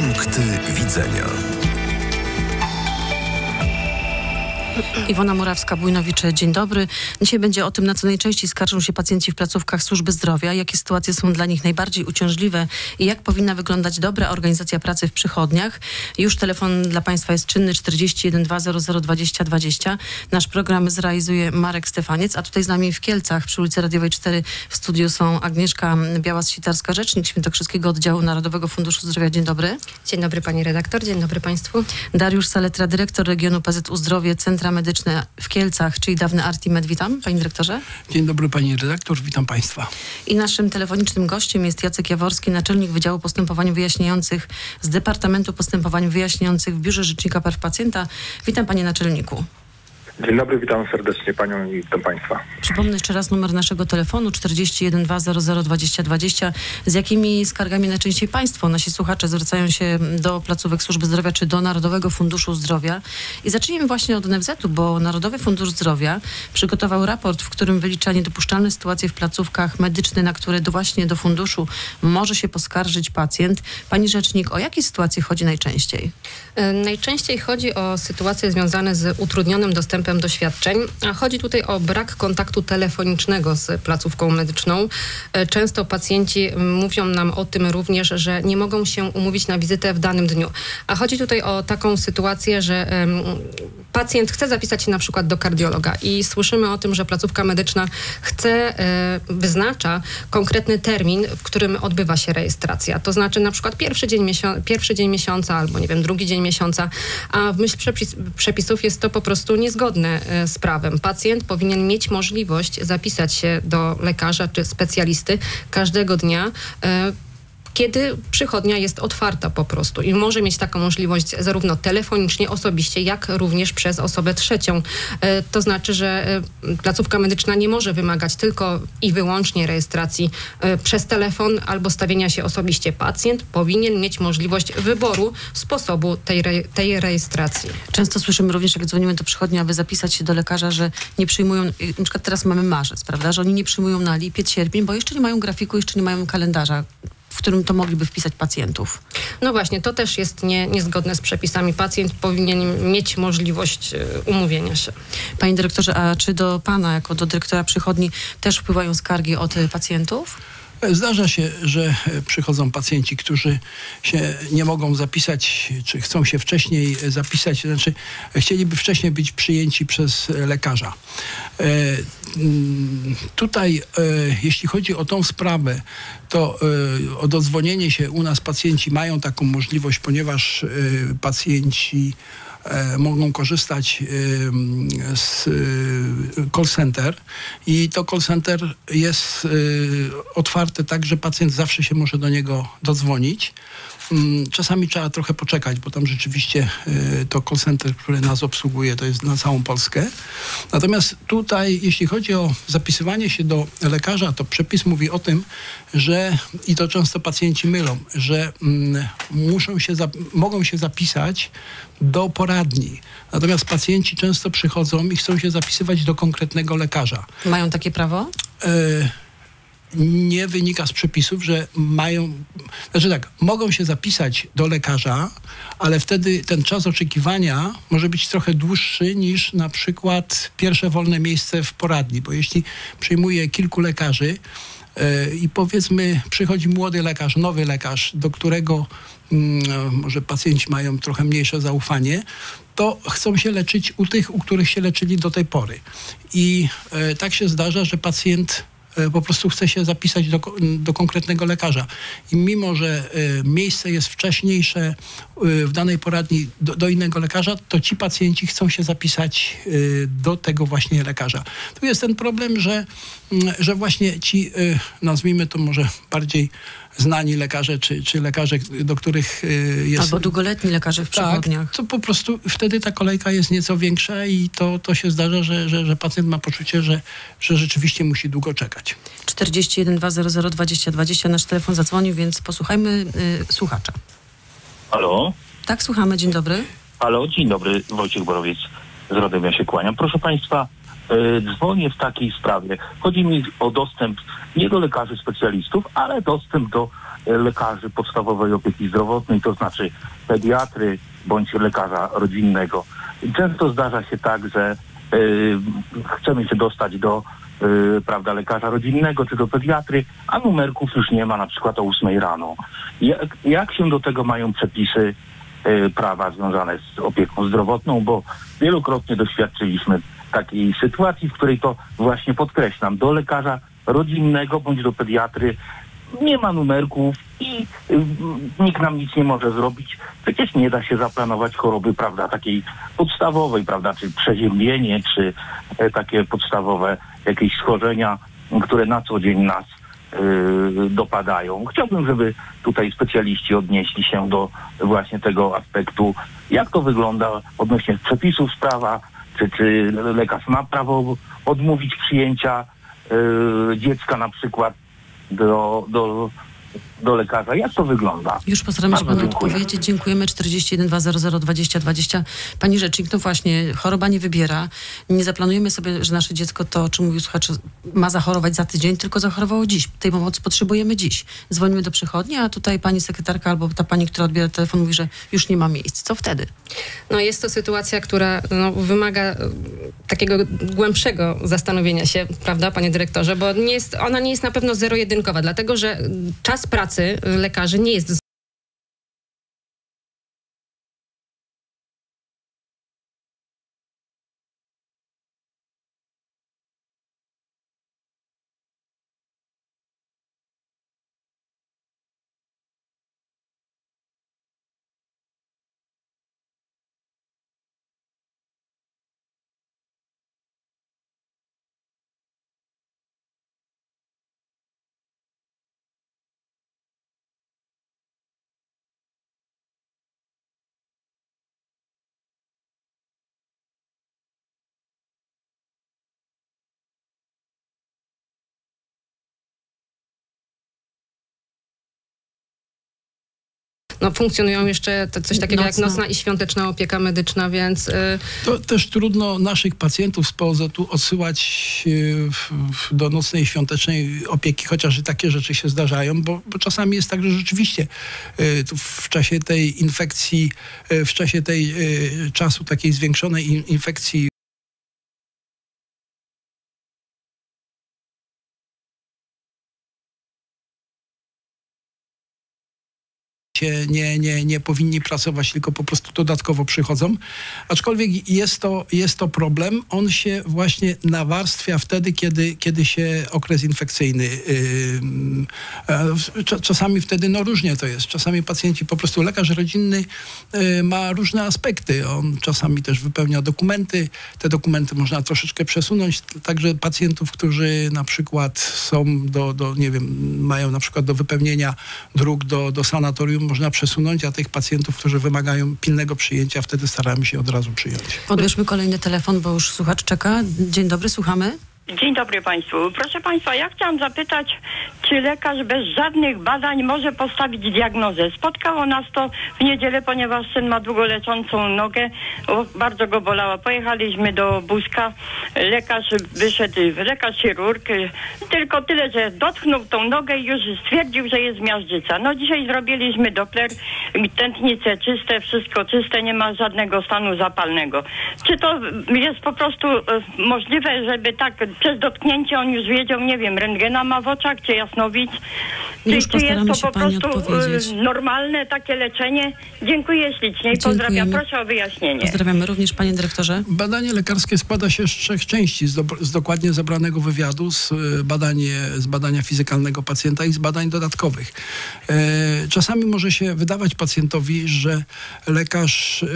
Punkty widzenia. Iwona Murawska-Bujnowicz, dzień dobry. Dzisiaj będzie o tym, na co najczęściej skarżą się pacjenci w placówkach służby zdrowia, jakie sytuacje są dla nich najbardziej uciążliwe i jak powinna wyglądać dobra organizacja pracy w przychodniach. Już telefon dla Państwa jest czynny 41 200 20 20. Nasz program zrealizuje Marek Stefaniec, a tutaj z nami w Kielcach przy ulicy Radiowej 4 w studiu są Agnieszka Białas-Sitarska, rzecznik Świętokrzyskiego Oddziału Narodowego Funduszu Zdrowia. Dzień dobry. Dzień dobry pani redaktor, dzień dobry państwu. Dariusz Saletra, dyrektor regionu PZU Zdrowie, Centra Medyczne w Kielcach, czyli dawny Artimed. Witam, panie dyrektorze. Dzień dobry pani redaktor, witam państwa. I naszym telefonicznym gościem jest Jacek Jaworski, naczelnik Wydziału Postępowań Wyjaśniających z Departamentu Postępowań Wyjaśniających w Biurze Rzecznika Praw Pacjenta. Witam panie naczelniku. Dzień dobry, witam serdecznie panią i witam państwa. Przypomnę jeszcze raz numer naszego telefonu 41 200 20 20. Z jakimi skargami najczęściej państwo, nasi słuchacze zwracają się do placówek służby zdrowia czy do Narodowego Funduszu Zdrowia? I zacznijmy właśnie od NFZ-u, bo Narodowy Fundusz Zdrowia przygotował raport, w którym wylicza niedopuszczalne sytuacje w placówkach medycznych, na które do właśnie do funduszu może się poskarżyć pacjent. Pani rzecznik, o jakie sytuacje chodzi najczęściej? E, najczęściej chodzi o sytuacje związane z utrudnionym dostępem doświadczeń. Chodzi tutaj o brak kontaktu telefonicznego z placówką medyczną. E, często pacjenci mówią nam o tym również, że nie mogą się umówić na wizytę w danym dniu. A chodzi tutaj o taką sytuację, że pacjent chce zapisać się na przykład do kardiologa i słyszymy o tym, że placówka medyczna chce, e, wyznacza konkretny termin, w którym odbywa się rejestracja. To znaczy na przykład pierwszy dzień, miesiąca, pierwszy dzień miesiąca albo nie wiem, drugi dzień miesiąca, a w myśl przepis, przepisów jest to po prostu niezgodne zgodne z prawem. Pacjent powinien mieć możliwość zapisać się do lekarza czy specjalisty każdego dnia e, kiedy przychodnia jest otwarta po prostu i może mieć taką możliwość zarówno telefonicznie, osobiście, jak również przez osobę trzecią. E, to znaczy, że e, placówka medyczna nie może wymagać tylko i wyłącznie rejestracji e, przez telefon albo stawienia się osobiście. Pacjent powinien mieć możliwość wyboru sposobu tej, tej rejestracji. Często słyszymy również, jak dzwonimy do przychodni, aby zapisać się do lekarza, że nie przyjmują, na przykład teraz mamy marzec, prawda, że oni nie przyjmują na lipiec, sierpień, bo jeszcze nie mają grafiku, jeszcze nie mają kalendarza którym to mogliby wpisać pacjentów. No właśnie, to też jest nie, niezgodne z przepisami. Pacjent powinien mieć możliwość e, umówienia się. Panie dyrektorze, a czy do pana, jako do dyrektora przychodni, też wpływają skargi od pacjentów? Zdarza się, że przychodzą pacjenci, którzy się nie mogą zapisać, czy chcą się wcześniej zapisać, znaczy chcieliby wcześniej być przyjęci przez lekarza. E, mm, tutaj, e, jeśli chodzi o tą sprawę, to e, o dodzwonienie się u nas pacjenci mają taką możliwość, ponieważ pacjenci E, mogą korzystać e, z e, call center i to call center jest otwarte tak, że pacjent zawsze się może do niego dodzwonić. Mm, czasami trzeba trochę poczekać, bo tam rzeczywiście y, to call center, które nas obsługuje, to jest na całą Polskę. Natomiast tutaj, jeśli chodzi o zapisywanie się do lekarza, to przepis mówi o tym, że, i to często pacjenci mylą, że mm, muszą się, mogą się zapisać do poradni. Natomiast pacjenci często przychodzą i chcą się zapisywać do konkretnego lekarza. Mają takie prawo? Y nie wynika z przepisów, że mają, znaczy tak, mogą się zapisać do lekarza, ale wtedy ten czas oczekiwania może być trochę dłuższy niż na przykład pierwsze wolne miejsce w poradni, bo jeśli przyjmuje kilku lekarzy yy, i powiedzmy przychodzi młody lekarz, nowy lekarz, do którego yy, może pacjenci mają trochę mniejsze zaufanie, to chcą się leczyć u tych, u których się leczyli do tej pory. I yy, tak się zdarza, że pacjent E, po prostu chce się zapisać do, do konkretnego lekarza. I mimo, że e, miejsce jest wcześniejsze e, w danej poradni do, do innego lekarza, to ci pacjenci chcą się zapisać do tego właśnie lekarza. Tu jest ten problem, że, że właśnie ci, nazwijmy to może bardziej znani lekarze, czy, czy lekarze, do których y, jest... Albo długoletni lekarze w przychodniach. Tak, to po prostu wtedy ta kolejka jest nieco większa i to, to się zdarza, że, że, że pacjent ma poczucie, że, że rzeczywiście musi długo czekać. 41 200 20 20 nasz telefon zadzwonił, więc posłuchajmy y, słuchacza. Halo? Tak, słuchamy. Dzień dobry. Halo, dzień dobry. Wojciech Borowiec z Radomia się kłaniam. Proszę Państwa, dzwonię w takiej sprawie. Chodzi mi o dostęp nie do lekarzy specjalistów, ale dostęp do e, lekarzy podstawowej opieki zdrowotnej, to znaczy pediatry bądź lekarza rodzinnego. Często zdarza się tak, że chcemy się dostać do prawda, lekarza rodzinnego czy do pediatry, a numerków już nie ma na przykład o 8 rano. Jak, jak się do tego mają przepisy prawa związane z opieką zdrowotną, bo wielokrotnie doświadczyliśmy takiej sytuacji, w której to właśnie podkreślam, do lekarza rodzinnego bądź do pediatry nie ma numerków i y, nikt nam nic nie może zrobić. Przecież nie da się zaplanować choroby, prawda, takiej podstawowej, prawda, czy przeziębienie, czy e, takie podstawowe jakieś schorzenia, które na co dzień nas Y, dopadają. Chciałbym, żeby tutaj specjaliści odnieśli się do właśnie tego aspektu, jak to wygląda odnośnie przepisów sprawa, czy, czy lekarz ma prawo odmówić przyjęcia y, dziecka na przykład do, do do lekarza. Jak to wygląda? Już postaramy się panu odpowiedzieć. Dziękujemy. 41 200 20 20. Pani rzecznik, no właśnie, choroba nie wybiera. Nie zaplanujemy sobie, że nasze dziecko to, o czym mówił słuchacz, ma zachorować za tydzień, tylko zachorowało dziś. Tej pomocy potrzebujemy dziś. Dzwonimy do przychodni, a tutaj pani sekretarka albo ta pani, która odbiera telefon mówi, że już nie ma miejsc. Co wtedy? No jest to sytuacja, która no, wymaga takiego głębszego zastanowienia się, prawda, panie dyrektorze, bo nie jest, ona nie jest na pewno zero-jedynkowa, dlatego że czas pracy lekarzy nie jest no, funkcjonują jeszcze coś takiego nocna. jak nocna i świąteczna opieka medyczna, więc... Y, to też trudno naszych pacjentów z POZ-u odsyłać y, w, w, do nocnej świątecznej opieki, chociaż i takie rzeczy się zdarzają, bo, bo czasami jest tak, że rzeczywiście y, w czasie tej infekcji, w czasie tej czasu takiej zwiększonej infekcji nie, nie, nie powinni pracować, tylko po prostu dodatkowo przychodzą. Aczkolwiek jest to, jest to problem. On się właśnie nawarstwia wtedy, kiedy, kiedy się okres infekcyjny. Yy, czasami wtedy, no różnie to jest. Czasami pacjenci, po prostu lekarz rodzinny yy, ma różne aspekty. On czasami też wypełnia dokumenty. Te dokumenty można troszeczkę przesunąć. Także pacjentów, którzy na przykład są do, do nie wiem, mają na przykład do wypełnienia dróg do, do sanatorium, można przesunąć, a tych pacjentów, którzy wymagają pilnego przyjęcia, wtedy staramy się od razu przyjąć. Odbierzmy kolejny telefon, bo już słuchacz czeka. Dzień dobry, słuchamy. Dzień dobry Państwu. Proszę Państwa, ja chciałam zapytać, czy lekarz bez żadnych badań może postawić diagnozę? Spotkało nas to w niedzielę, ponieważ syn ma długo leczącą nogę, bardzo go bolała. Pojechaliśmy do Buzka, lekarz wyszedł, lekarz chirurg, tylko tyle, że dotknął tą nogę i już stwierdził, że jest miażdżyca. No dzisiaj zrobiliśmy Doppler, tętnice czyste, wszystko czyste, nie ma żadnego stanu zapalnego. Czy to jest po prostu e, możliwe, żeby tak przez dotknięcie on już wiedział, nie wiem, rentgena ma w oczach, czy jasnowic. Czy, już czy jest to po prostu. Y, normalne takie leczenie? Dziękuję ślicznie i pozdrawiam. Proszę o wyjaśnienie. Pozdrawiamy również, panie dyrektorze. Badanie lekarskie składa się z trzech części. Z, do, z dokładnie zebranego wywiadu, z, y, badanie, z badania fizykalnego pacjenta i z badań dodatkowych. E, czasami może się wydawać pacjentowi, że lekarz e,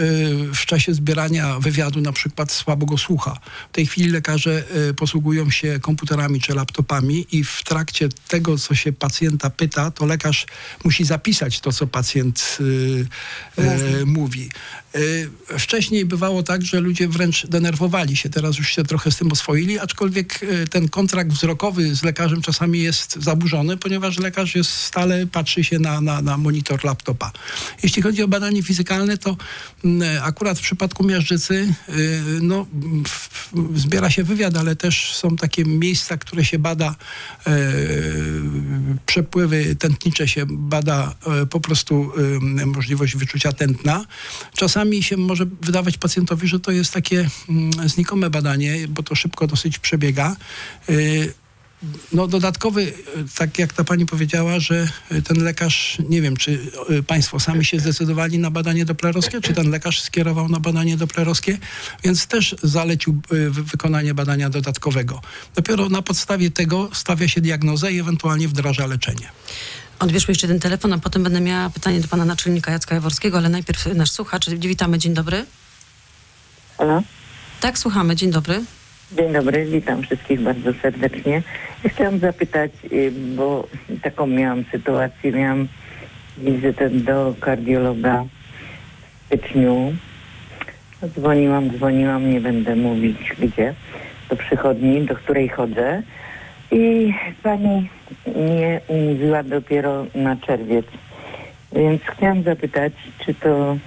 w czasie zbierania wywiadu na przykład słabo go słucha. W tej chwili lekarze e, posługują posługują się komputerami czy laptopami i w trakcie tego, co się pacjenta zapyta, to lekarz musi zapisać to, co pacjent e, mówi. E, wcześniej bywało tak, że ludzie wręcz denerwowali się, teraz już się trochę z tym oswoili, aczkolwiek ten kontrakt wzrokowy z lekarzem czasami jest zaburzony, ponieważ lekarz jest stale, patrzy się na, na, na monitor laptopa. Jeśli chodzi o badanie fizykalne, to mm, akurat w przypadku miażdżycy no, zbiera się wywiad, ale też są takie miejsca, które się bada, przepływy tętnicze się bada po prostu możliwość wyczucia tętna. Czasami się może wydawać pacjentowi, że to jest takie mm, znikome badanie, bo to szybko dosyć przebiega. No dodatkowy, tak jak ta pani powiedziała, że ten lekarz, nie wiem, czy y, państwo sami się zdecydowali na badanie doplerowskie, czy ten lekarz skierował na badanie doplerowskie, więc też zalecił wykonanie badania dodatkowego. Dopiero na podstawie tego stawia się diagnozę i ewentualnie wdraża leczenie. Odbierzmy jeszcze ten telefon, a potem będę miała pytanie do pana naczelnika Jacka Jaworskiego, ale najpierw nasz słuchacz. Witamy, dzień dobry. Halo? Tak, słuchamy, dzień dobry. Dzień dobry, witam wszystkich bardzo serdecznie. Chciałam zapytać, y, bo taką miałam sytuację, miałam wizytę do kardiologa w styczniu. Dzwoniłam, dzwoniłam, nie będę mówić gdzie, do przychodni, do której chodzę. I pani mnie umówiła dopiero na czerwiec. Więc chciałam zapytać, czy to,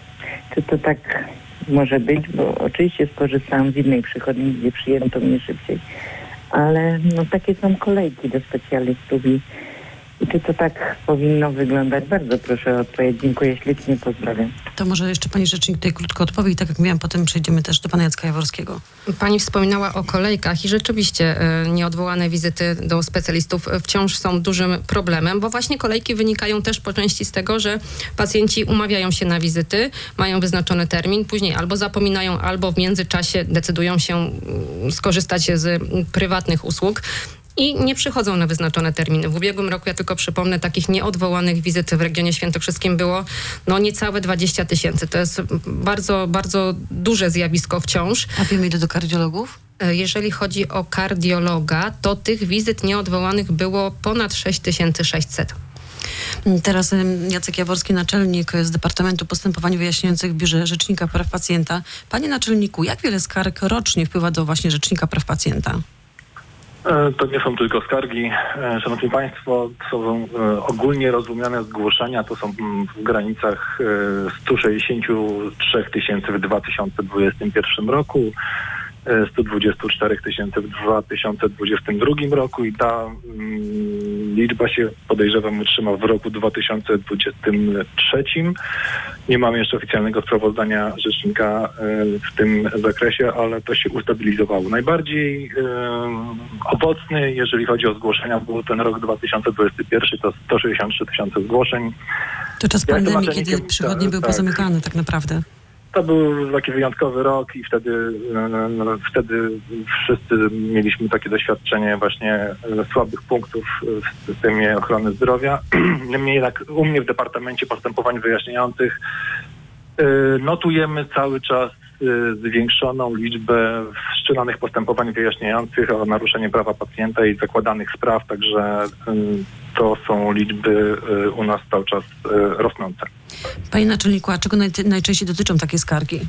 czy to tak może być, bo oczywiście skorzystałam z innej przychodni, gdzie przyjęto mnie szybciej, ale no takie są kolejki do specjalistów i i czy to tak powinno wyglądać? Bardzo proszę o odpowiedź. Dziękuję ślicznie, pozdrawiam. To może jeszcze pani rzecznik tutaj krótko odpowie i tak jak mówiłam, potem przejdziemy też do pana Jacka Jaworskiego. Pani wspominała o kolejkach i rzeczywiście e, nieodwołane wizyty do specjalistów wciąż są dużym problemem, bo właśnie kolejki wynikają też po części z tego, że pacjenci umawiają się na wizyty, mają wyznaczony termin, później albo zapominają, albo w międzyczasie decydują się mm, skorzystać z prywatnych usług i nie przychodzą na wyznaczone terminy. W ubiegłym roku, ja tylko przypomnę, takich nieodwołanych wizyt w regionie świętokrzyskim było no niecałe 20 tysięcy. To jest bardzo, bardzo duże zjawisko wciąż. A wiemy ile do kardiologów? E, jeżeli chodzi o kardiologa, to tych wizyt nieodwołanych było ponad 6600. Teraz Jacek Jaworski, naczelnik z Departamentu Postępowań Wyjaśniających w Biurze Rzecznika Praw Pacjenta. Panie naczelniku, jak wiele skarg rocznie wpływa do właśnie Rzecznika Praw Pacjenta? E, to nie są tylko skargi. E, szanowni Państwo, są e, ogólnie rozumiane zgłoszenia, to są mm, w granicach 163 tysięcy w 2021 roku. 124 tysięcy w 2022 roku i ta mm, liczba się podejrzewam utrzyma w roku 2023. Nie mamy jeszcze oficjalnego sprawozdania rzecznika e, w tym zakresie, ale to się ustabilizowało. Najbardziej e, owocny, jeżeli chodzi o zgłoszenia, był ten rok 2021, to 163 tysiące zgłoszeń. To czas pandemii, kiedy przychodnie były tak. pozamykane tak naprawdę to był taki wyjątkowy rok i wtedy, no, no, no, wtedy wszyscy mieliśmy takie doświadczenie właśnie e, słabych punktów w systemie ochrony zdrowia. Niemniej jednak u mnie w Departamencie Postępowań Wyjaśniających e, notujemy cały czas e, zwiększoną liczbę wszczynanych postępowań wyjaśniających o naruszenie prawa pacjenta i zakładanych spraw, także to są liczby u nas cały czas rosnące. Panie naczelniku, a czego naj, najczęściej dotyczą takie skargi?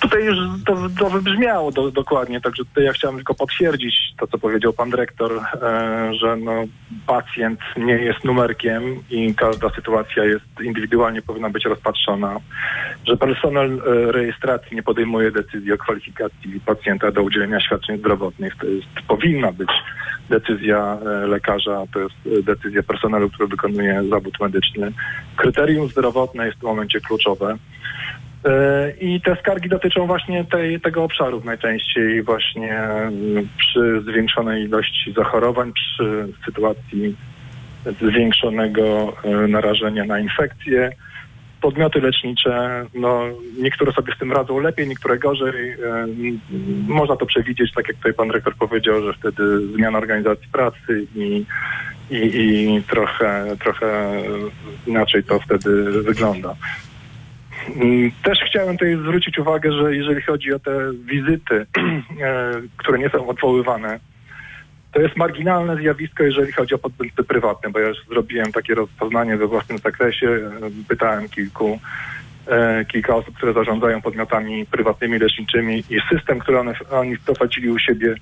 Tutaj już to, to wybrzmiało do, dokładnie, także tutaj ja chciałem tylko potwierdzić to, co powiedział pan dyrektor, e, że no, pacjent nie jest numerkiem i każda sytuacja jest indywidualnie powinna być rozpatrzona, że personel e, rejestracji nie podejmuje decyzji o kwalifikacji pacjenta do udzielenia świadczeń zdrowotnych. To jest, powinna być decyzja e, lekarza, to jest decyzja personelu, który wykonuje zawód medyczny. Kryterium zdrowotne jest w tym momencie kluczowe. E, I te skargi dotyczą właśnie tej, tego obszaru najczęściej właśnie mm, przy zwiększonej ilości zachorowań, przy sytuacji zwiększonego e, narażenia na infekcje. Podmioty lecznicze, no niektóre sobie z tym radzą lepiej, niektóre gorzej. E, można to przewidzieć, tak jak tutaj pan rektor powiedział, że wtedy zmiana organizacji pracy i, i, i trochę, trochę inaczej to wtedy wygląda. Mm, też chciałem tutaj zwrócić uwagę, że jeżeli chodzi o te wizyty, e, które nie są odwoływane, to jest marginalne zjawisko, jeżeli chodzi o podmiot prywatne, bo ja już zrobiłem takie rozpoznanie we własnym zakresie, e, pytałem kilku e, kilka osób, które zarządzają podmiotami prywatnymi, leczniczymi i system, który one, oni wprowadzili u siebie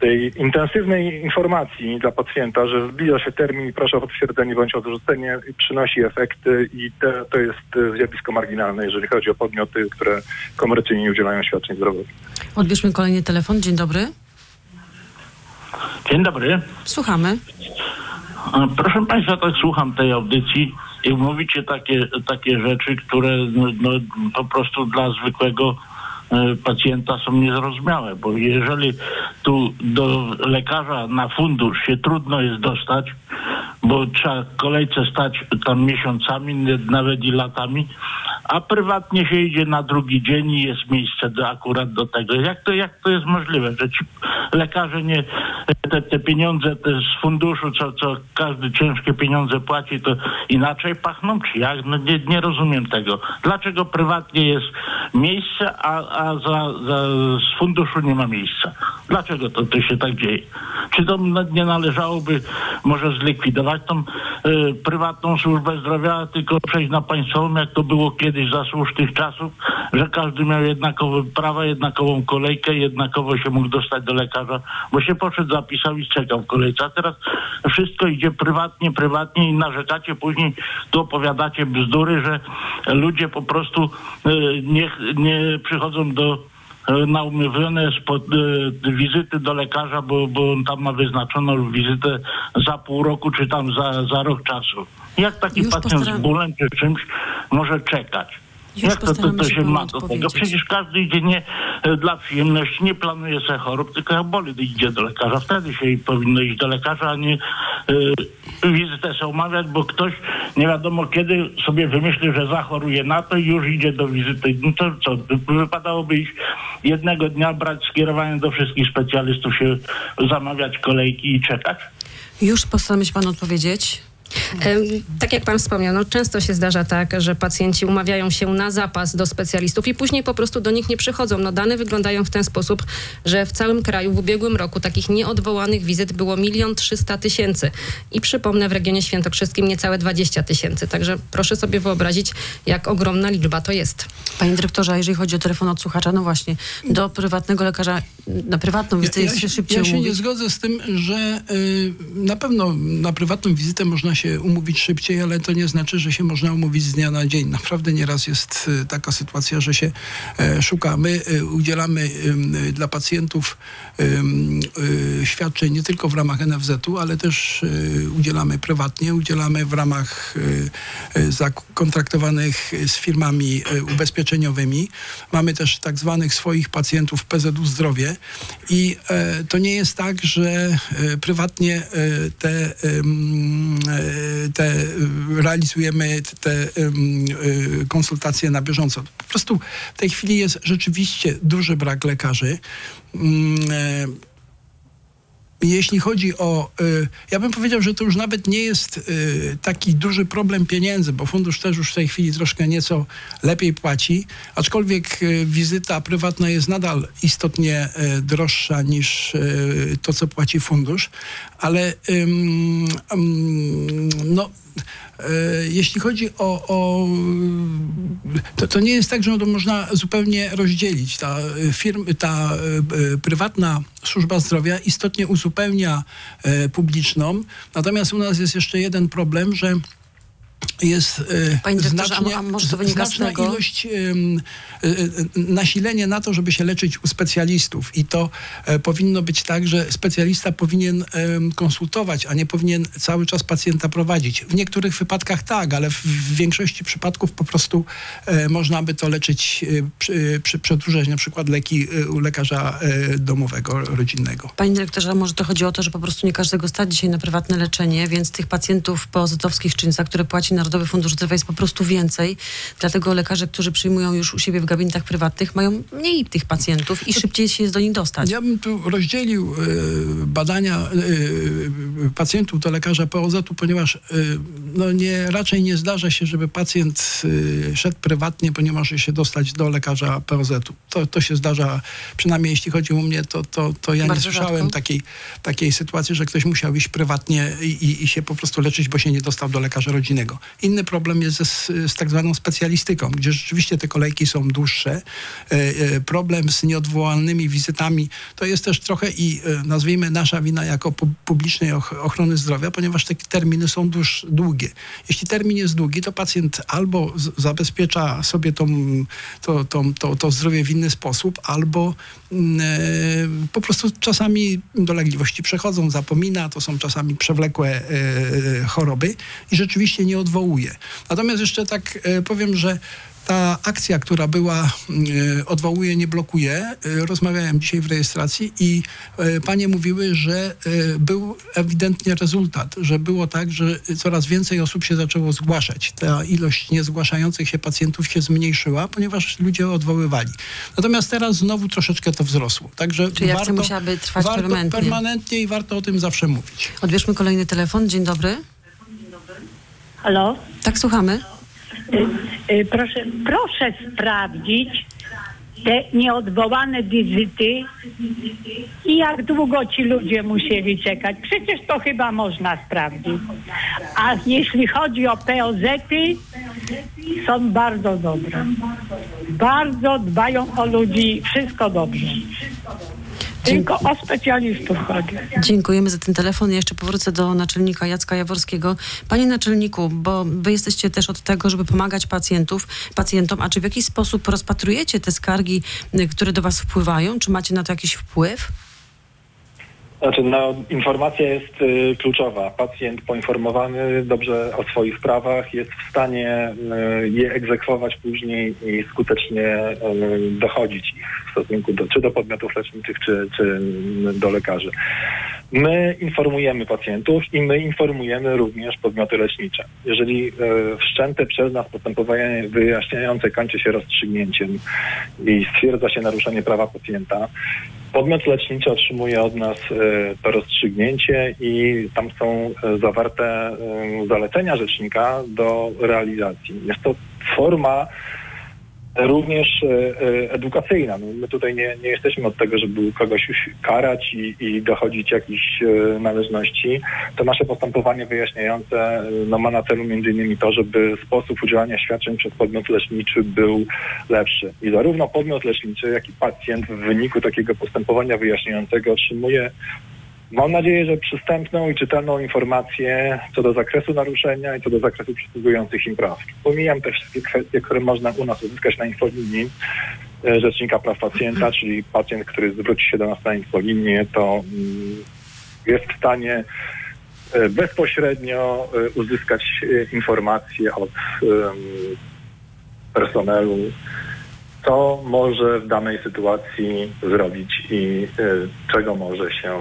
tej intensywnej informacji dla pacjenta, że zbliża się termin i proszę o potwierdzenie bądź odrzucenie i przynosi efekty i te, to jest e, zjawisko marginalne, jeżeli chodzi o podmioty, które komercyjnie udzielają świadczeń zdrowotnych. Odbierzmy kolejny telefon. Dzień dobry. Dzień dobry. Słuchamy. Proszę Państwa, tak słucham tej audycji i mówicie takie, takie rzeczy, które no, no, po prostu dla zwykłego pacjenta są niezrozumiałe, bo jeżeli tu do lekarza na fundusz się trudno jest dostać, bo trzeba kolejce stać tam miesiącami, nawet i latami, a prywatnie się idzie na drugi dzień i jest miejsce do, akurat do tego. Jak to, jak to jest możliwe, że ci lekarze nie, te, te pieniądze te z funduszu, co, co każdy ciężkie pieniądze płaci, to inaczej pachną, czy jak? No nie, nie rozumiem tego. Dlaczego prywatnie jest miejsce, a, a za, za, z funduszu nie ma miejsca? Dlaczego to, to się tak dzieje? Czy to nie należałoby może zlikwidować tą y, prywatną służbę zdrowia, tylko przejść na państwową, jak to było kiedyś za słusznych czasów, że każdy miał jednakowe prawa, jednakową kolejkę, jednakowo się mógł dostać do lekarza, bo się poszedł, zapisał i czekał w kolejce. A teraz wszystko idzie prywatnie, prywatnie i narzekacie później, tu opowiadacie bzdury, że ludzie po prostu y, nie, nie przychodzą do e, na umówione spod, e, wizyty do lekarza, bo, bo on tam ma wyznaczoną wizytę za pół roku, czy tam za, za rok czasu. Jak taki Już pacjent z bólem czy czymś może czekać? Już Jak to, to, to się ma do tego? Przecież każdy idzie nie e, dla przyjemności, nie planuje sobie chorób, tylko jak boli, idzie do lekarza. Wtedy się powinno iść do lekarza, a nie e, wizytę sobie umawiać, bo ktoś nie wiadomo kiedy sobie wymyśli, że zachoruje na to i już idzie do wizyty. No to co, wypadałoby iść jednego dnia brać skierowanie do wszystkich specjalistów, się zamawiać kolejki i czekać? Już postaramy się panu odpowiedzieć. Tak jak pan wspomniał, no często się zdarza tak, że pacjenci umawiają się na zapas do specjalistów i później po prostu do nich nie przychodzą. No dane wyglądają w ten sposób, że w całym kraju w ubiegłym roku takich nieodwołanych wizyt było milion trzysta tysięcy. I przypomnę, w regionie świętokrzyskim niecałe 20 tysięcy. Także proszę sobie wyobrazić, jak ogromna liczba to jest. Panie dyrektorze, a jeżeli chodzi o telefon od słuchacza, no właśnie, do prywatnego lekarza, na prywatną wizytę jest się szybciej ja się nie umówić. zgodzę z tym, że y, na pewno na prywatną wizytę można się umówić szybciej, ale to nie znaczy, że się można umówić z dnia na dzień. Naprawdę nieraz jest y, taka sytuacja, że się e, szukamy, y, udzielamy y, dla pacjentów świadczeń nie tylko w ramach NFZ-u, ale też udzielamy prywatnie, udzielamy w ramach zakontraktowanych z firmami ubezpieczeniowymi. Mamy też tak zwanych swoich pacjentów PZU Zdrowie i e, to nie jest tak, że e, prywatnie te, te e, realizujemy te e, konsultacje na bieżąco. Po prostu w tej chwili jest rzeczywiście duży brak lekarzy. Jeśli chodzi o, y, ja bym powiedział, że to już nawet nie jest y, taki duży problem pieniędzy, bo fundusz też już w tej chwili troszkę nieco lepiej płaci, aczkolwiek y, wizyta prywatna jest nadal istotnie droższa niż to, co płaci fundusz, ale no, jeśli chodzi o, o to, to nie jest tak, że to można zupełnie rozdzielić. Ta, firm, ta prywatna służba zdrowia istotnie uzupełnia e, publiczną, natomiast u nas jest jeszcze jeden problem, że jest e, Panie znacznie, a może to wynika znaczna ilość, e, e, nasilenie na to, żeby się leczyć u specjalistów i to powinno być tak, że specjalista powinien konsultować, a nie powinien cały czas pacjenta prowadzić. W niektórych wypadkach tak, ale w, większości przypadków po prostu można by to leczyć, przedłużać na przykład leki u lekarza domowego, rodzinnego. Panie dyrektorze, a może to chodzi o to, że po prostu nie każdego stać dzisiaj na prywatne leczenie, więc tych pacjentów po ozotowskich czynach, które płaci Narodowy Fundusz Zdrowia jest po prostu więcej. Dlatego lekarze, którzy przyjmują już u siebie w gabinetach prywatnych, mają mniej tych pacjentów i szybciej się jest do nich dostać. Ja bym tu rozdzielił e, badania e, pacjentów do lekarza POZ-u, ponieważ e, no nie, raczej nie zdarza się, żeby pacjent y, szedł prywatnie, bo nie może się dostać do lekarza POZ-u. To, to się zdarza, przynajmniej jeśli chodzi o mnie, to, to, to ja Bardzo nie słyszałem rzadko. takiej, takiej sytuacji, że ktoś musiał iść prywatnie i, i, i się po prostu leczyć, bo się nie dostał do lekarza rodzinnego. Inny problem jest z, z tak zwaną specjalistyką, gdzie rzeczywiście te kolejki są dłuższe. E, e, problem z nieodwołalnymi wizytami to jest też trochę i e, nazwijmy nasza wina jako pu- publicznej och- ochrony zdrowia, ponieważ te terminy są dłuż, długie. Jeśli termin jest długi, to pacjent albo zabezpiecza sobie tą, to, to, to, to zdrowie w inny sposób, albo mm, e, po prostu czasami dolegliwości przechodzą, zapomina, to są czasami przewlekłe e, e, choroby i rzeczywiście nie odwołuje. Natomiast jeszcze tak powiem, że ta akcja, która była e, odwołuje, nie blokuje, e, rozmawiałem dzisiaj w rejestracji i e, panie mówiły, że był ewidentnie rezultat, że było tak, że coraz więcej osób się zaczęło zgłaszać. Ta ilość niezgłaszających się pacjentów się zmniejszyła, ponieważ ludzie odwoływali. Natomiast teraz znowu troszeczkę to wzrosło. Także Czyli akcja warto, musiałaby trwać warto permanentnie. permanentnie i warto o tym zawsze mówić. Odbierzmy kolejny telefon. Dzień dobry. Halo? Tak, słuchamy. Y, Proszę, proszę sprawdzić te nieodwołane wizyty i jak długo ci ludzie musieli czekać. Przecież to chyba można sprawdzić. A jeśli chodzi o POZ-y, są bardzo dobre. Bardzo dbają o ludzi, wszystko dobrze. Tylko o specjalistów chodzi. Dziękujemy za ten telefon. Ja jeszcze powrócę do naczelnika Jacka Jaworskiego. Panie naczelniku, bo wy jesteście też od tego, żeby pomagać pacjentów, pacjentom, a czy w jakiś sposób rozpatrujecie te skargi, y, które do was wpływają? Czy macie na to jakiś wpływ? Znaczy, no, informacja jest y, kluczowa. Pacjent poinformowany dobrze o swoich prawach jest w stanie y, je egzekwować później i skutecznie y, dochodzić ich w stosunku do, czy do podmiotów leczniczych, czy, czy do lekarzy. My informujemy pacjentów i my informujemy również podmioty lecznicze. Jeżeli y, wszczęte przez nas postępowanie wyjaśniające kończy się rozstrzygnięciem i stwierdza się naruszenie prawa pacjenta, Podmiot leczniczy otrzymuje od nas e, to rozstrzygnięcie i tam są e, zawarte e, zalecenia rzecznika do realizacji. Jest to forma również e, e, edukacyjna. No, my tutaj nie, nie jesteśmy od tego, żeby kogoś karać i, i dochodzić jakichś e, należności. To nasze postępowanie wyjaśniające no, ma na celu innymi to, żeby sposób udzielania świadczeń przez podmiot leczniczy był lepszy. I zarówno podmiot leczniczy, jak i pacjent w wyniku takiego postępowania wyjaśniającego otrzymuje Mam nadzieję, że przystępną i czytelną informację co do zakresu naruszenia i co do zakresu przysługujących im praw. Pomijam te wszystkie kwestie, które można u nas uzyskać na infolinii e, Rzecznika Praw Pacjenta, czyli pacjent, który zwróci się do nas na infolinię, to mm, jest w stanie e, bezpośrednio e, uzyskać informacje od personelu, co może w danej sytuacji zrobić i czego może się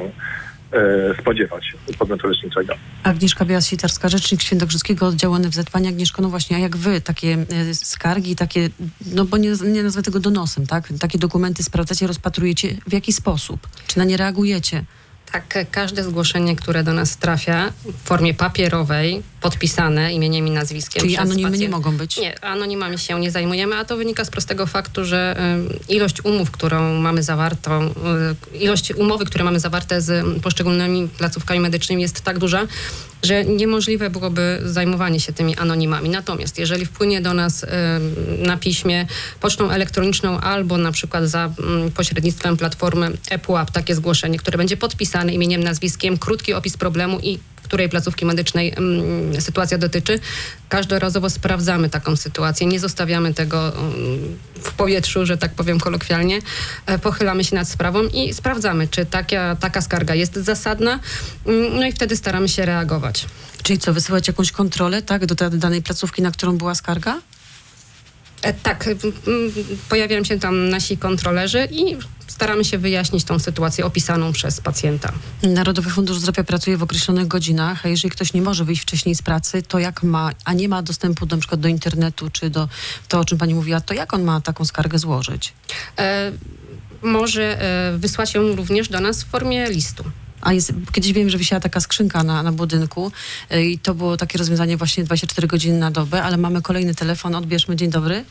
spodziewać podmiotu leczniczego. Agnieszka Białas-Sitarska, rzecznik Świętokrzyskiego Oddziału NFZ. Pani Agnieszko, no właśnie, a jak wy takie y, skargi, takie, no bo nie, nie nazwę tego donosem, tak? Takie dokumenty sprawdzacie, rozpatrujecie, w jaki sposób? Czy na nie reagujecie? Tak, każde zgłoszenie, które do nas trafia w formie papierowej, podpisane imieniem i nazwiskiem. Czyli anonimy nie pacjent- mogą być? Nie, anonimami się nie zajmujemy, a to wynika z prostego faktu, że ilość umów, którą mamy zawartą, ilość umowy, które mamy zawarte z poszczególnymi placówkami medycznymi jest tak duża, że niemożliwe byłoby zajmowanie się tymi anonimami. Natomiast jeżeli wpłynie do nas na piśmie pocztą elektroniczną albo na przykład za mm, pośrednictwem platformy ePUAP takie zgłoszenie, które będzie podpisane imieniem, nazwiskiem, krótki opis problemu i której placówki medycznej mm, sytuacja dotyczy, każdorazowo sprawdzamy taką sytuację. Nie zostawiamy tego mm, w powietrzu, że tak powiem kolokwialnie. E, Pochylamy się nad sprawą i sprawdzamy, czy taka, taka skarga jest zasadna. Mm, No i wtedy staramy się reagować. Czyli co, wysyłać jakąś kontrolę, tak, do danej placówki, na którą była skarga? E, Tak, pojawiają się tam nasi kontrolerzy i staramy się wyjaśnić tą sytuację opisaną przez pacjenta. Narodowy Fundusz Zdrowia pracuje w określonych godzinach, a jeżeli ktoś nie może wyjść wcześniej z pracy, to jak ma, a nie ma dostępu na przykład do internetu, czy do to, o czym pani mówiła, to jak on ma taką skargę złożyć? E, może e, wysłać ją również do nas w formie listu. A jest, kiedyś wiem, że wisiała taka skrzynka na, na budynku y, i to było takie rozwiązanie właśnie 24 godziny na dobę, ale mamy kolejny telefon, odbierzmy. Dzień dobry.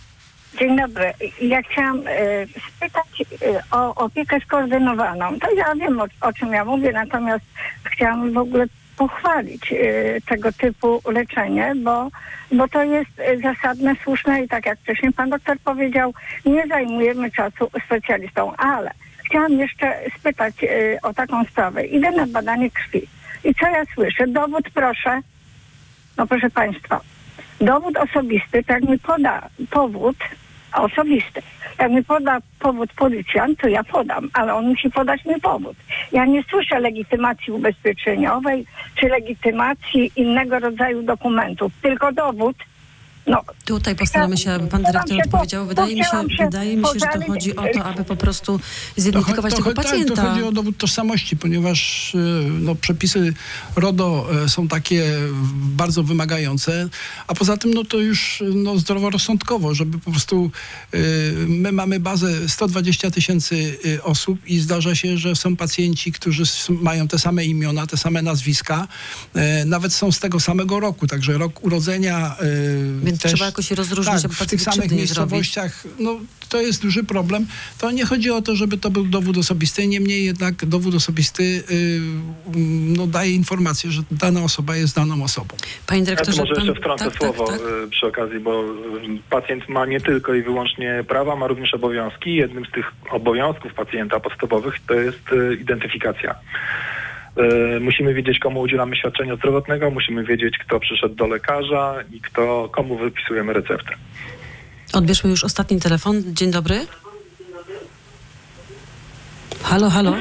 Dzień dobry. Ja chciałam e, spytać e, o opiekę skoordynowaną. To ja wiem, o, o czym ja mówię, natomiast chciałam w ogóle pochwalić e, tego typu leczenie, bo, bo to jest zasadne, słuszne i tak jak wcześniej pan doktor powiedział, nie zajmujemy czasu specjalistą, ale chciałam jeszcze spytać e, o taką sprawę. Idę na badanie krwi i co ja słyszę? Dowód proszę. No proszę państwa, dowód osobisty, tak mi poda powód osobisty. Jak mi poda powód policjant, to ja podam, ale on musi podać mi powód. Ja nie słyszę legitymacji ubezpieczeniowej czy legitymacji innego rodzaju dokumentów, tylko dowód. No, Tutaj postaramy się, aby pan dyrektor po- odpowiedział. Wydaje mi się, się wydaje mi się, że to chodzi o to, aby po prostu To, zidentyfikować cho- to, tego cho- tak, pacjenta. to chodzi o dowód tożsamości, ponieważ y, no, przepisy RODO y, są takie bardzo wymagające, a poza tym no, to już no, zdroworozsądkowo, żeby po prostu y, my mamy bazę 120 tysięcy osób i zdarza się, że są pacjenci, którzy mają te same imiona, te same nazwiska, nawet są z tego samego roku, także rok urodzenia y, Też, trzeba jakoś się rozróżnić, tak, w tych samych miejscowościach no, to jest duży problem. To nie chodzi o to, żeby to był dowód osobisty, niemniej jednak dowód osobisty y, no, daje informację, że dana osoba jest daną osobą. Panie Ja dyrektorze, tu może pan... jeszcze wtrącę tak, słowo Tak, tak. przy okazji, bo y, pacjent ma nie tylko i wyłącznie prawa, ma również obowiązki. Jednym z tych obowiązków pacjenta podstawowych to jest y, identyfikacja. Y, Musimy wiedzieć, komu udzielamy świadczenia zdrowotnego, musimy wiedzieć, kto przyszedł do lekarza i kto, komu wypisujemy receptę. Odbierzmy już ostatni telefon. Dzień dobry. Halo, halo.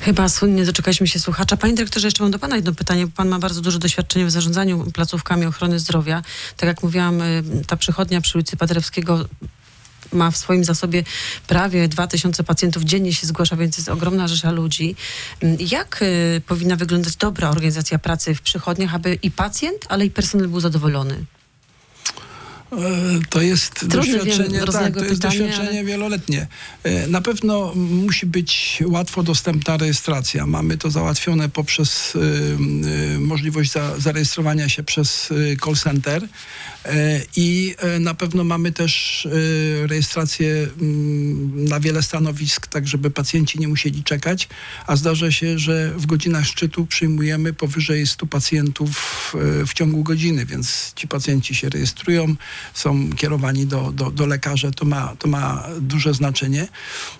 Chyba słynnie doczekaliśmy się słuchacza. Panie dyrektorze, jeszcze mam do pana jedno pytanie, bo pan ma bardzo duże doświadczenie w zarządzaniu placówkami ochrony zdrowia. Tak jak mówiłam, y, ta przychodnia przy ulicy Paderewskiego ma w swoim zasobie prawie 2000 pacjentów dziennie się zgłasza, więc jest ogromna rzesza ludzi. Jak y, powinna wyglądać dobra organizacja pracy w przychodniach, aby i pacjent, ale i personel był zadowolony? E, To jest Trudne, doświadczenie, wiem, tak, to jest pytanie, doświadczenie ale- wieloletnie. E, Na pewno musi być łatwo dostępna rejestracja. Mamy to załatwione poprzez y, możliwość za, zarejestrowania się przez call center E, i e, na pewno mamy też rejestrację mm, na wiele stanowisk, tak żeby pacjenci nie musieli czekać, a zdarza się, że w godzinach szczytu przyjmujemy powyżej 100 pacjentów e, w ciągu godziny, więc ci pacjenci się rejestrują, są kierowani do, do, do lekarza, to ma, to ma duże znaczenie.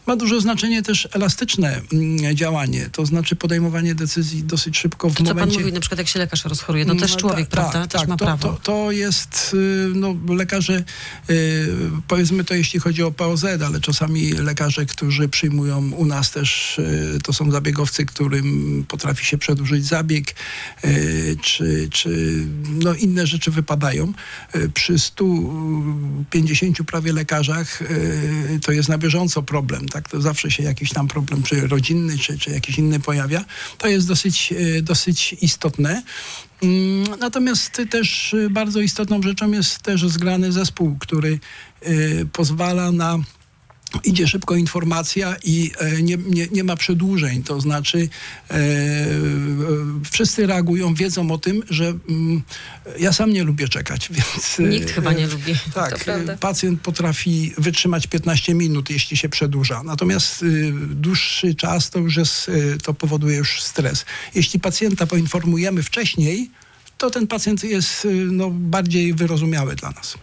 Ma duże znaczenie też elastyczne mm, działanie, to znaczy podejmowanie decyzji dosyć szybko w To, co pan momencie... mówi, na przykład jak się lekarz rozchoruje, no też No, człowiek, tak, prawda? tak, też tak, ma to, prawo. To, to jest, y, no lekarze, y, powiedzmy to jeśli chodzi o POZ, ale czasami lekarze, którzy przyjmują u nas też, y, to są zabiegowcy, którym potrafi się przedłużyć zabieg, czy, czy no inne rzeczy wypadają. Przy 150 prawie lekarzach y, to jest na bieżąco problem, tak? To zawsze się jakiś tam problem, czy rodzinny, czy, czy jakiś inny pojawia. To jest dosyć, y, dosyć istotne. Mm, Natomiast też y, bardzo istotną rzeczą jest też zgrany zespół, który pozwala na idzie szybko informacja i e, nie, nie, nie ma przedłużeń. To znaczy e, e, wszyscy reagują, wiedzą o tym, że mm, ja sam nie lubię czekać, więc... e, Nikt chyba nie lubi, Tak, pacjent potrafi wytrzymać 15 minut, jeśli się przedłuża. Natomiast y, dłuższy czas to już jest, y, to powoduje już stres. Jeśli pacjenta poinformujemy wcześniej, to ten pacjent jest y, no, bardziej wyrozumiały dla nas.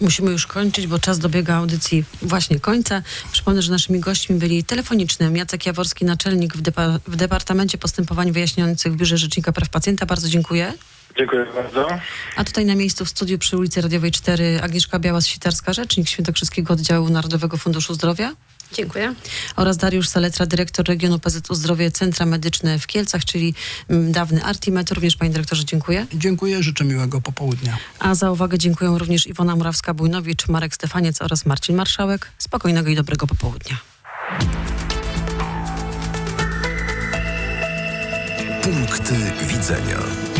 Musimy już kończyć, bo czas dobiega audycji właśnie końca. Przypomnę, że naszymi gośćmi byli telefonicznym Jacek Jaworski, naczelnik w, depa- w Departamencie Postępowań Wyjaśniających w Biurze Rzecznika Praw Pacjenta. Bardzo dziękuję. Dziękuję bardzo. A tutaj na miejscu w studiu przy ulicy Radiowej 4 Agnieszka Białas-Sitarska, rzecznik Świętokrzyskiego Oddziału Narodowego Funduszu Zdrowia Dziękuję. oraz Dariusz Saletra, dyrektor regionu PZU Zdrowie Centra Medyczne w Kielcach, czyli mm, dawny Artimet. Również panie dyrektorze dziękuję. Dziękuję, życzę miłego popołudnia. A za uwagę dziękuję również Iwona Murawska-Bujnowicz, Marek Stefaniec oraz Marcin Marszałek. Spokojnego i dobrego popołudnia. Punkty widzenia.